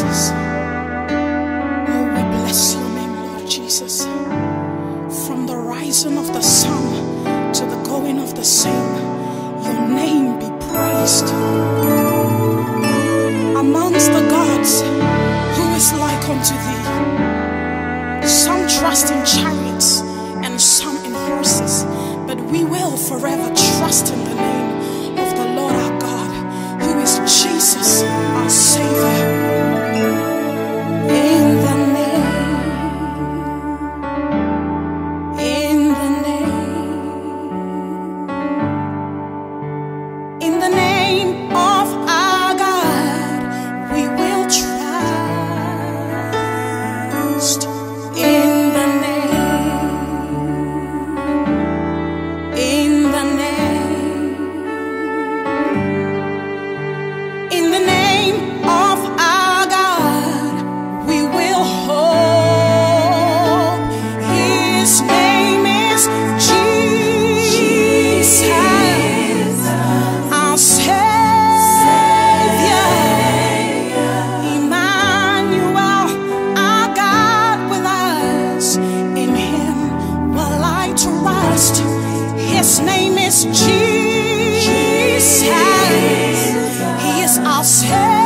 Jesus. Oh, we bless your name, Lord Jesus. From the rising of the sun to the going of the same, your name be praised. Amongst the gods, who is like unto thee? Some trust in chariots and some in horses, but we will forever trust in the name of the Lord our God, who is Jesus our Savior. I'll say.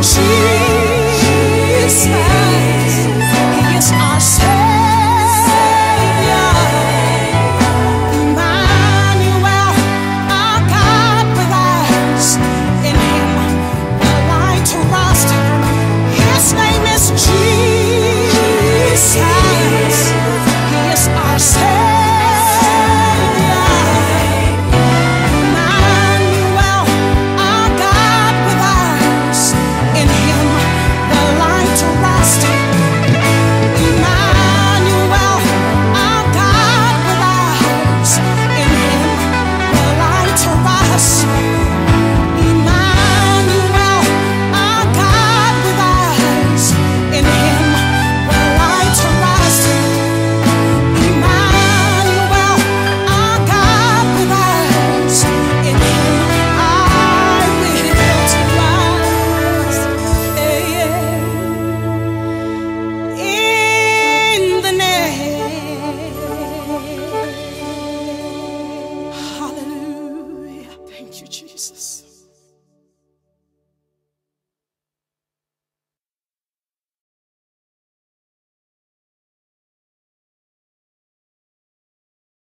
she